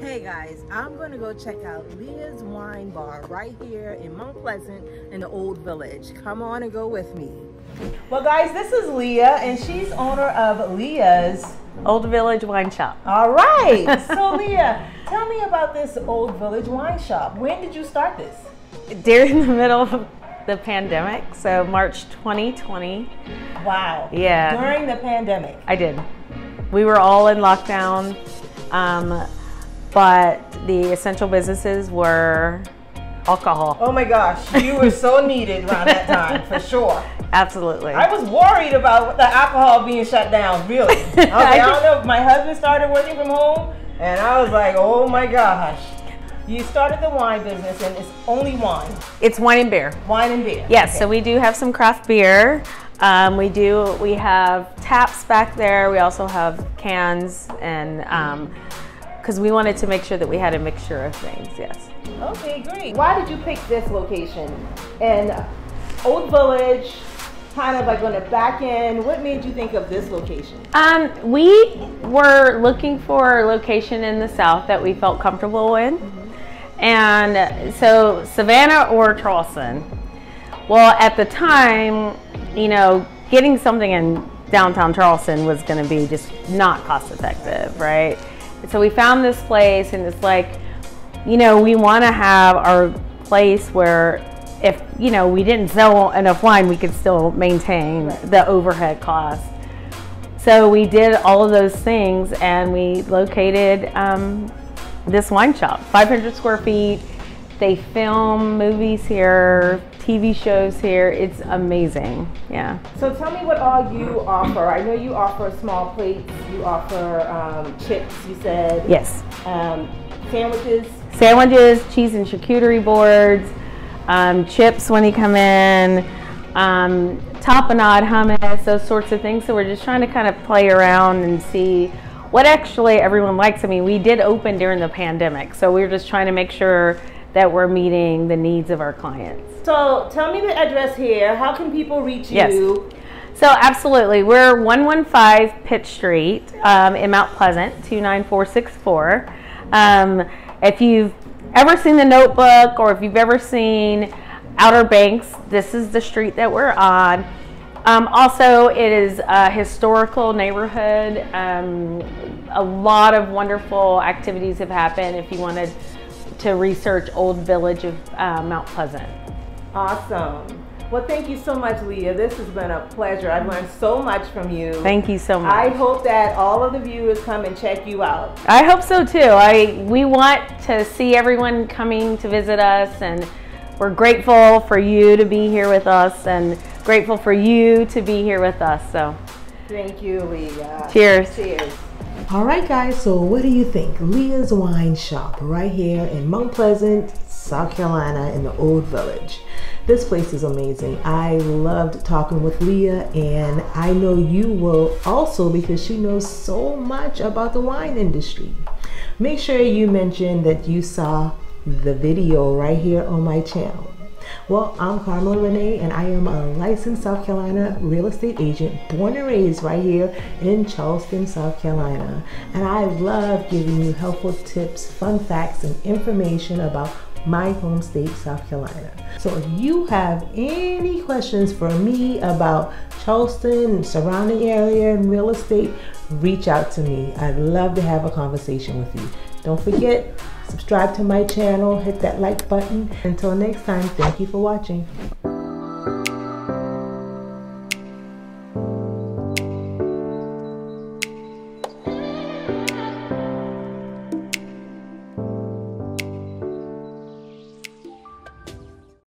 Hey guys, I'm gonna go check out Leeah's Wine Bar right here in Mount Pleasant in the Old Village. Come on and go with me. Well guys, this is Leah and she's owner of Leeah's Old Village Wine Shop. All right, so Leah, tell me about this Old Village Wine Shop. When did you start this? During the middle of the pandemic, so March 2020. Wow. Yeah. During the pandemic. I did. We were all in lockdown. Um, but the essential businesses were alcohol. Oh my gosh, you were so needed around that time for sure. Absolutely. I was worried about the alcohol being shut down, really. I, like, I don't know. My husband started working from home, and I was like, oh my gosh. You started the wine business, and it's only wine. It's wine and beer. Wine and beer. Yes, okay. so we do have some craft beer. Um, we do. We have taps back there. We also have cans and. Um, because we wanted to make sure that we had a mixture of things, yes. Okay, great. Why did you pick this location? And Old Village, kind of like on the back end, what made you think of this location? Um, we were looking for a location in the South that we felt comfortable in. Mm -hmm. And so Savannah or Charleston. Well, at the time, you know, getting something in downtown Charleston was going to be just not cost effective, right? So we found this place and it's like, you know, we want to have our place where if, you know, we didn't sell enough wine, we could still maintain the overhead cost. So we did all of those things and we located um, this wine shop, 500 square feet. They film movies here, TV shows here. It's amazing. Yeah. So tell me what all you offer. I know you offer small plates. You offer um, chips. You said. Yes. Um, sandwiches. Sandwiches, cheese and charcuterie boards, um, chips when you come in, um, tapenade hummus, those sorts of things. So we're just trying to kind of play around and see what actually everyone likes. I mean, we did open during the pandemic, so we we're just trying to make sure that we're meeting the needs of our clients. So tell me the address here. How can people reach yes. you? So absolutely, we're 115 Pitt Street um, in Mount Pleasant, 29464. Um, if you've ever seen The Notebook or if you've ever seen Outer Banks, this is the street that we're on. Um, also, it is a historical neighborhood. Um, a lot of wonderful activities have happened if you wanted to research Old Village of uh, Mount Pleasant. Awesome. Well, thank you so much, Leah. This has been a pleasure. I've learned so much from you. Thank you so much. I hope that all of the viewers come and check you out. I hope so too. I we want to see everyone coming to visit us, and we're grateful for you to be here with us, and grateful for you to be here with us. So, thank you, Leah. Cheers. Cheers. All right, guys. So, what do you think? Leeah's Wine Shop, right here in Mount Pleasant, South Carolina, in the Old Village. This place is amazing. I loved talking with Leah, and I know you will also because she knows so much about the wine industry. Make sure you mention that you saw the video right here on my channel. Well, I'm Carmilla Rena, and I am a licensed South Carolina real estate agent, born and raised right here in Charleston, South Carolina. And I love giving you helpful tips, fun facts, and information about my home state, South Carolina. So if you have any questions for me about Charleston surrounding area and real estate, reach out to me. I'd love to have a conversation with you. Don't forget, subscribe to my channel, hit that like button. Until next time, thank you for watching.